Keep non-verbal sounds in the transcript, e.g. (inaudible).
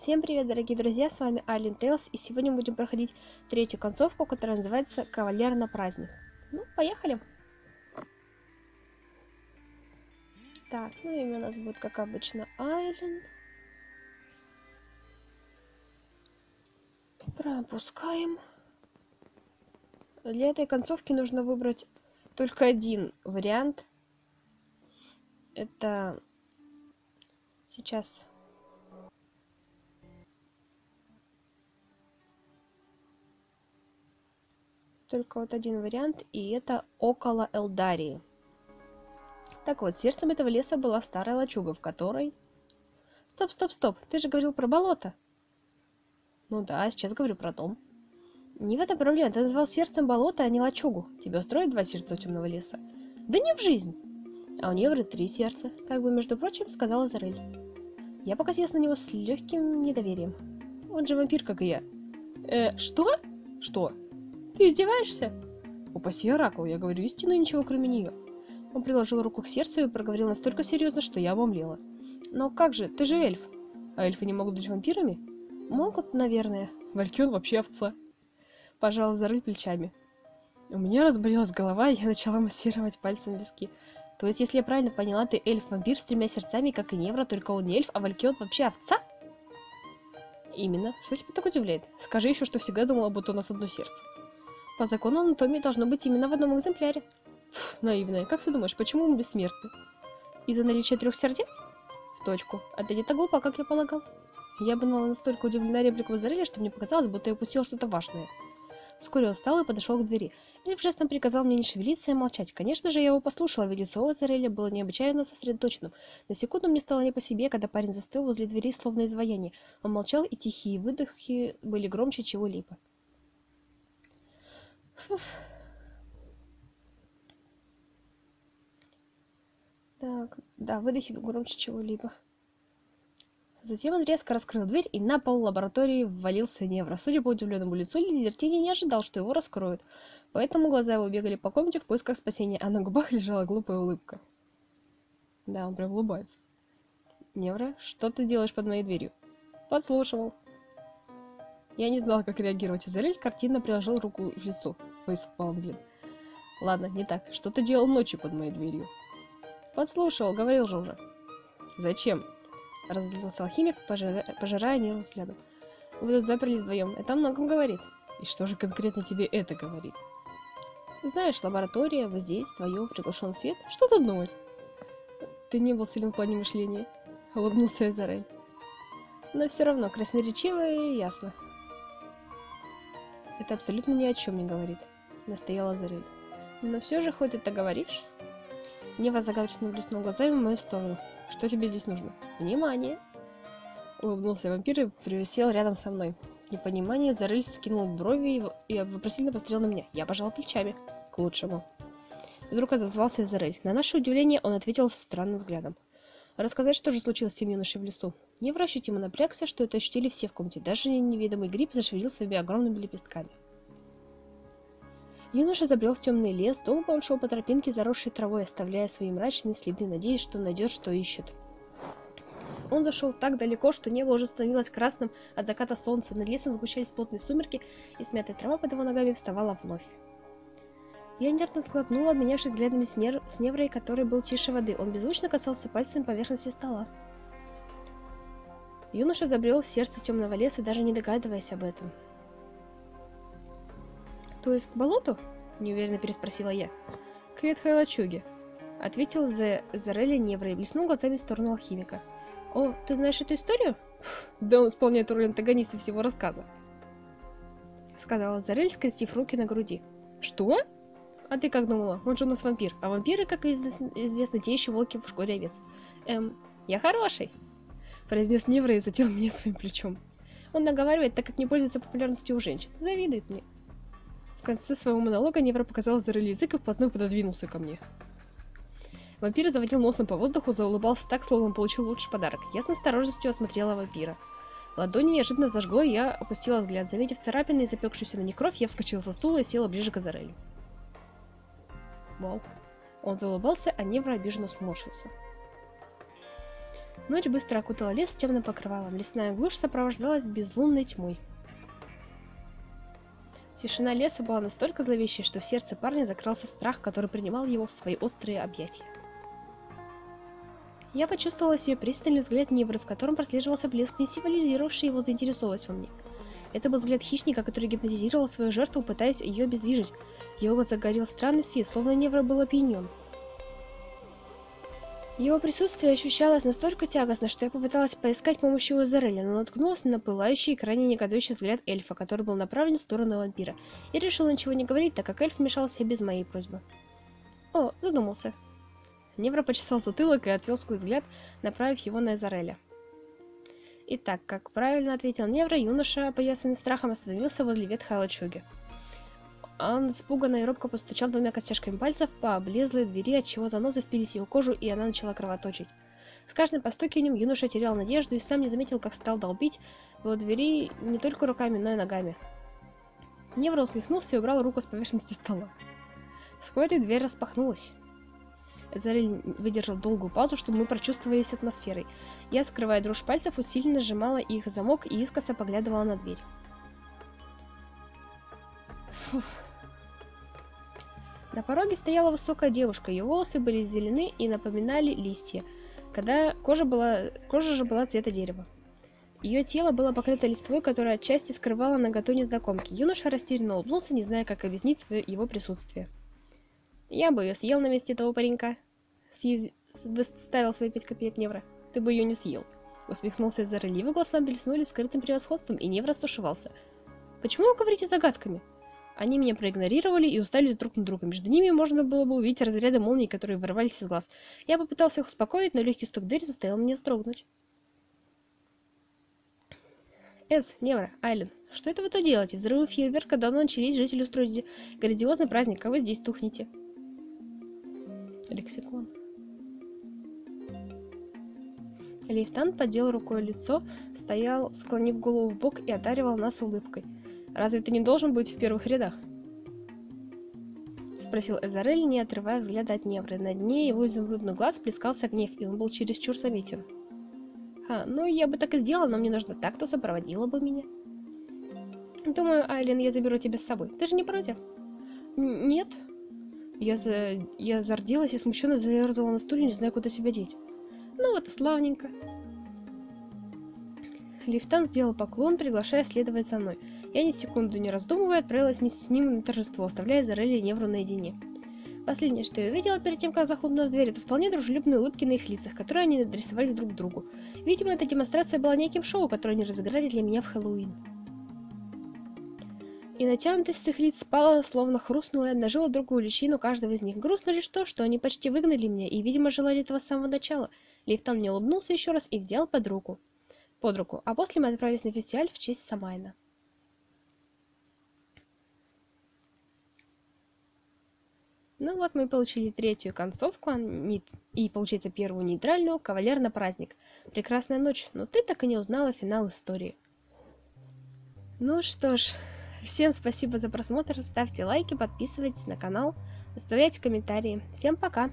Всем привет, дорогие друзья, с вами Айлен Тейлс, и сегодня мы будем проходить третью концовку, которая называется «Кавалер на праздник». Ну, поехали! Так, ну имя у нас будет, как обычно, Айлен. Пропускаем. Для этой концовки нужно выбрать только один вариант. Это сейчас только вот один вариант, и это около Элдарии. Так вот, сердцем этого леса была старая лачуга, в которой... Стоп, стоп, стоп, ты же говорил про болото. Ну да, сейчас говорю про дом. Не в этом проблема, ты назвал сердцем болото, а не лачугу. Тебе устроит два сердца у темного леса? Да не в жизнь. А у Невры три сердца, как бы, между прочим, сказала Зарель. Я покосилась на него с легким недоверием. Он же вампир, как и я. Э, что? Что? Ты издеваешься? Упаси оракул, я говорю истину и ничего кроме нее. Он приложил руку к сердцу и проговорил настолько серьезно, что я обомлела. Но как же, ты же эльф. А эльфы не могут быть вампирами? Могут, наверное. Валькион вообще овца. Пожал зарыль плечами. У меня разболелась голова, и я начала массировать пальцем виски. То есть, если я правильно поняла, ты эльф-вампир с тремя сердцами, как и Невра, только он не эльф, а Валькион вообще овца? Именно. Что тебя так удивляет? Скажи еще, что всегда думала, будто у нас одно сердце. По закону анатомии должно быть именно в одном экземпляре. Фу, наивная. Как ты думаешь, почему мы бессмертны? Из-за наличия трех сердец? В точку. А ты не так глупа, как я полагал. Я была настолько удивлена репликой Зарели, что мне показалось, будто я упустила что-то важное. Вскоре он встал и подошел к двери. Эльф жестом приказал мне не шевелиться и молчать. Конечно же, я его послушала, ведь лицо Зареля было необычайно сосредоточенным. На секунду мне стало не по себе, когда парень застыл возле двери, словно изваяние. Он молчал, и тихие выдохи были громче чего-либо. Так, да, выдохи громче чего-либо. Затем он резко раскрыл дверь, и на пол лаборатории ввалился Невра. Судя по удивленному лицу, лидер тени не ожидал, что его раскроют. Поэтому глаза его бегали по комнате в поисках спасения, а на губах (laughs) лежала глупая улыбка. Да, он прям улыбается. Невра, что ты делаешь под моей дверью? Подслушивал. Я не знала, как реагировать. Израиль картинно приложил руку к лицу. Фейспалм, блин. Ладно, не так. Что ты делал ночью под моей дверью? Подслушивал, говорил же уже. Зачем? Разозлился алхимик, пожирая, пожирая нервным взглядом. Вы тут заперлись вдвоем. Это о многом говорит. И что же конкретно тебе это говорит? Знаешь, лаборатория, вот здесь, твое, приглушен свет. Что тут думать? Ты не был силен в плане мышления. Улыбнулся Эзерель. Но все равно красноречиво и ясно. Это абсолютно ни о чем не говорит, настояла Зарель. Но все же, хоть это говоришь... Нева загадочно блеснул глазами в мою сторону. Что тебе здесь нужно? Внимание! Улыбнулся вампир и присел рядом со мной. Непонимание Зарель скинул брови и вопросительно посмотрел на меня. Я пожал плечами. К лучшему. Вдруг отозвался Зарель. На наше удивление он ответил странным взглядом. Рассказать, что же случилось с тем юношей в лесу. Невра ощутимо напрягся, что это ощутили все в комнате. Даже неведомый гриб зашевелил своими огромными лепестками. Юноша забрел в темный лес, долго он шел по тропинке, заросшей травой, оставляя свои мрачные следы, надеясь, что найдет, что ищет. Он зашел так далеко, что небо уже становилось красным от заката солнца, над лесом сгущались плотные сумерки, и смятая трава под его ногами вставала вновь. Я нервно сглотнула, обменявшись взглядами с, нер... с Неврой, который был тише воды. Он беззвучно касался пальцем поверхности стола. Юноша забрел в сердце темного леса, даже не догадываясь об этом. «То есть к болоту?» – неуверенно переспросила я. «К ветхой лачуге», – ответил за Зарелли Невра и блеснул глазами в сторону алхимика. «О, ты знаешь эту историю?» «Да он исполняет роль антагониста всего рассказа», – сказала Зарель, скрестив руки на груди. «Что?» А ты как думала? Он же у нас вампир. А вампиры, как известно, те еще волки в шкуре овец. Эм, я хороший. Произнес Невра и зател меня своим плечом. Он наговаривает, так как не пользуется популярностью у женщин. Завидует мне. В конце своего монолога Невра показал зарыли язык и вплотную пододвинулся ко мне. Вампир заводил носом по воздуху, заулыбался так, словно получил лучший подарок. Я с настороженностью осмотрела вампира. Ладони неожиданно зажгло, и я опустила взгляд. Заметив царапины и запекшуюся на них кровь, я вскочила со стула и села ближе к Азарелю. Вау. Он заулыбался, а Невра обиженно сморщился. Ночь быстро окутала лес темным покрывалом. Лесная глушь сопровождалась безлунной тьмой. Тишина леса была настолько зловещей, что в сердце парня закрался страх, который принимал его в свои острые объятия. Я почувствовала себе пристальный взгляд Невры, в котором прослеживался блеск, не символизировавший его заинтересованность во мне. Это был взгляд хищника, который гипнотизировал свою жертву, пытаясь ее обездвижить. Его загорел странный свет, словно Невра был опьянен. Его присутствие ощущалось настолько тягостно, что я попыталась поискать помощи у Эзареля, но наткнулась на пылающий и крайне негодующий взгляд эльфа, который был направлен в сторону вампира, и решила ничего не говорить, так как эльф вмешался без моей просьбы. О, задумался. Невра почесал затылок и отвел свой взгляд, направив его на Эзареля. Итак, как правильно ответил Невра, юноша, опоясанный страхом, остановился возле ветхой лачуги. Он испуганно и робко постучал двумя костяшками пальцев по облезлой двери, отчего занозы впились в его кожу, и она начала кровоточить. С каждым постукиванием юноша терял надежду и сам не заметил, как стал долбить его двери не только руками, но и ногами. Невра усмехнулся и убрал руку с поверхности стола. Вскоре дверь распахнулась. Эзарель выдержал долгую паузу, чтобы мы прочувствовались атмосферой. Я, скрывая дрожь пальцев, усиленно сжимала их замок и искоса поглядывала на дверь. Фух. На пороге стояла высокая девушка, ее волосы были зелены и напоминали листья, когда кожа, была, кожа же была цвета дерева. Ее тело было покрыто листвой, которая отчасти скрывала наготу незнакомки. Юноша растерянно улыбнулся, не зная, как объяснить свое, его присутствие. «Я бы ее съел на месте того паренька», — съез... выставил свои пять копеек Невра. «Ты бы ее не съел», — усмехнулся из-за рыли. глаза блеснули скрытым превосходством, и Невра стушевался. «Почему вы говорите загадками?» Они меня проигнорировали и устались друг на друга. Между ними можно было бы увидеть разряды молний, которые вырывались из глаз. Я попытался их успокоить, но легкий стук двери заставил меня строгнуть. Эс, Невра, Айлен, что это вы тут делаете? Взрывы фейерверка давно начались, жители устроили грандиозный праздник, а вы здесь тухнете. Лексикон. Лейфтан поддел рукой лицо, стоял, склонив голову в бок и одаривал нас улыбкой. Разве ты не должен быть в первых рядах? Спросил Эзарель, не отрывая взгляда от Невры. На дне его изумрудный глаз плескался гнев, и он был чересчур заметен. «Ха, ну я бы так и сделала, но мне нужно так, кто сопроводила бы меня». «Думаю, Айлен, я заберу тебя с собой. Ты же не против?» «Нет». Я, за... я зарделась и смущенно заерзала на стуле, не зная, куда себя деть. «Ну вот и славненько». Лифтан сделал поклон, приглашая следовать за мной. Я ни секунду не раздумывая отправилась вместе с ним на торжество, оставляя Зарелли и Невру наедине. Последнее, что я увидела перед тем, как захлопнулась дверь, это вполне дружелюбные улыбки на их лицах, которые они адресовали друг другу. Видимо, эта демонстрация была неким шоу, которое они разыграли для меня в Хэллоуин. И натянутость с их лиц спала, словно хрустнула и обнажила другую личину каждого из них. Грустно лишь то, что они почти выгнали меня и, видимо, желали этого с самого начала. Лифтон мне улыбнулся еще раз и взял под руку. Под руку, а после мы отправились на фестиваль в честь Самайна. Ну вот мы получили третью концовку, а и получается первую нейтральную, кавалер на праздник. Прекрасная ночь, но ты так и не узнала финал истории. Ну что ж, всем спасибо за просмотр, ставьте лайки, подписывайтесь на канал, оставляйте комментарии. Всем пока!